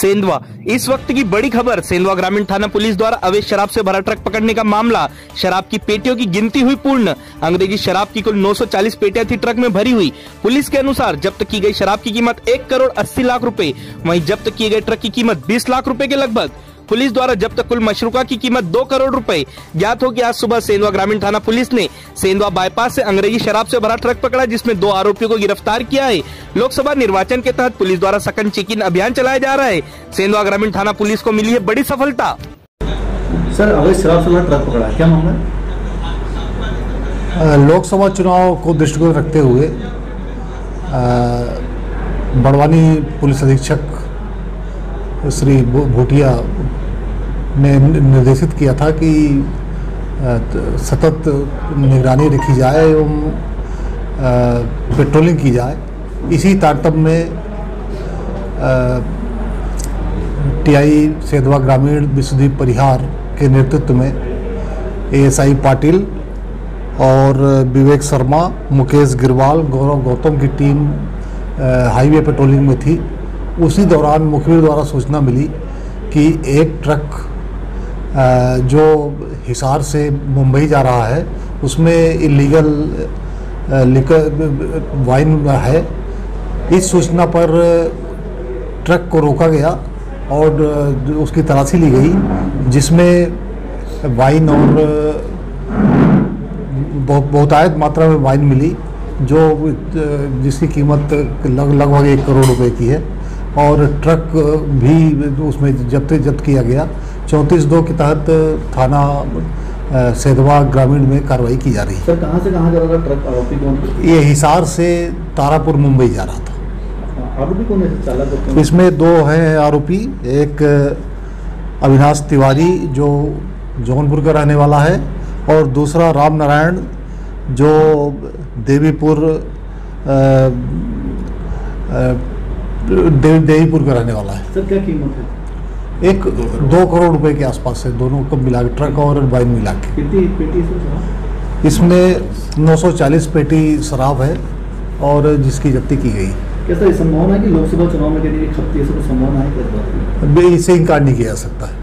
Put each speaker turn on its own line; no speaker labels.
सेंधवा। इस वक्त की बड़ी खबर, सेंधवा ग्रामीण थाना पुलिस द्वारा अवैध शराब से भरा ट्रक पकड़ने का मामला। शराब की पेटियों की गिनती हुई पूर्ण। अंग्रेज़ी शराब की कुल 940 पेटियाँ थी ट्रक में भरी हुई। पुलिस के अनुसार जब्त की गई शराब की कीमत एक करोड़ अस्सी लाख रूपए। वहीं जब्त किए गए ट्रक की कीमत बीस लाख रूपए के लगभग। पुलिस द्वारा जब तक कुल मशरूका की कीमत दो करोड़ रुपए। ज्ञात हो कि आज सुबह सेंधवा ग्रामीण थाना पुलिस ने सेंधवा बाईपास से अंग्रेज़ी शराब से भरा ट्रक पकड़ा जिसमें दो आरोपियों को गिरफ़्तार किया है। लोकसभा निर्वाचन के तहत पुलिस द्वारा सकन चेकिंग अभियान चलाया जा रहा है। सेंधवा ग्रामीण थाना पुलिस को मिली है बड़ी सफलता।
सर अवैध शराब से ट्रक पकड़ा है। क्या मामला?
लोकसभा चुनाव को दृष्टिकोण रखते हुए बड़वानी पुलिस अधीक्षक श्री भूटिया ने निर्देशित किया था कि सतत निगरानी रखी जाए एवं पेट्रोलिंग की जाए। इसी तारतम्य में टीआई सेधवा ग्रामीण विश्वदीप परिहार के नेतृत्व में एएसआई पाटिल और विवेक शर्मा, मुकेश गिरवाल, गौरव गौतम की टीम हाईवे पेट्रोलिंग में थी। उसी दौरान मुखबिर द्वारा सूचना मिली कि एक ट्रक जो हिसार से मुंबई जा रहा है, उसमें इलीगल लिकर वाइन है। इस सूचना पर ट्रक को रोका गया और उसकी तलाशी ली गई, जिसमें वाइन और बहुतायत मात्रा में वाइन मिली, जो जिसकी कीमत लग, लगभग एक करोड़ रुपए की है। और ट्रक भी उसमें जब्त जब्त किया गया। चौंतीस दो के तहत थाना सेधवा ग्रामीण में कार्रवाई की जा रही है।
सर कहाँ से कहाँ जा रहा था ट्रक? आरोपी कौन
ये हिसार से तारापुर मुंबई जा रहा था।
आरोपी कौन है? चालक
इसमें दो हैं आरोपी एक अविनाश तिवारी जो जौनपुर का रहने वाला है और दूसरा राम नारायण जो देवीपुर देवीपुर का रहने वाला है।
सर क्या कीमत है?
एक दो करोड़। रुपए के आसपास है दोनों को मिला ट्रक और बाइक मिला के। इसमें 940 पेटी शराब है और जिसकी जब्ती की गई।
कैसा संभावना है कि लोकसभा चुनाव में है? संभावना है
इसे इनकार नहीं किया जा सकता है।